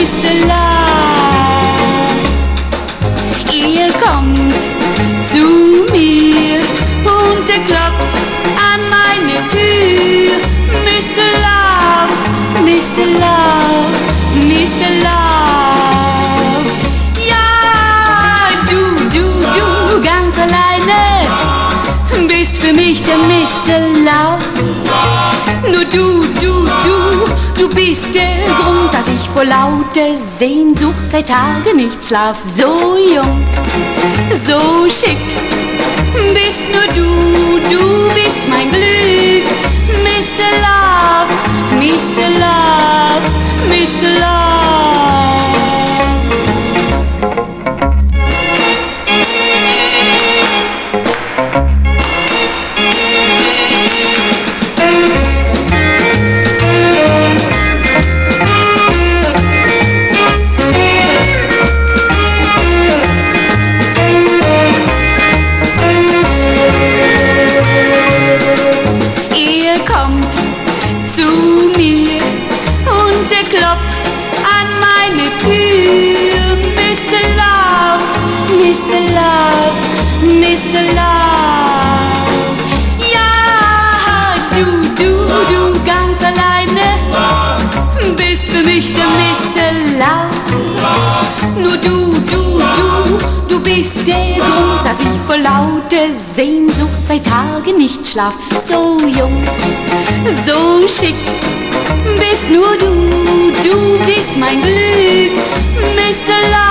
used to. Ihr kommt zu mir und er klopft an meine Tür. Mr. Love, Mr. Love, Mr. Love. Ja, du, du, du, ganz alleine bist für mich der Mr. Love. Nur du, du, du, du bist der Grund vor lauter Sehnsucht seit Tagen nicht schlaf. So jung, so schick, bist nur Mr. Love. Nur du, du, du, du bist der Grund, dass ich vor lauter Sehnsucht seit Tagen nicht schlaf. So jung, so schick, bist nur du, du bist mein Glück. Mr.